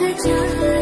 kejar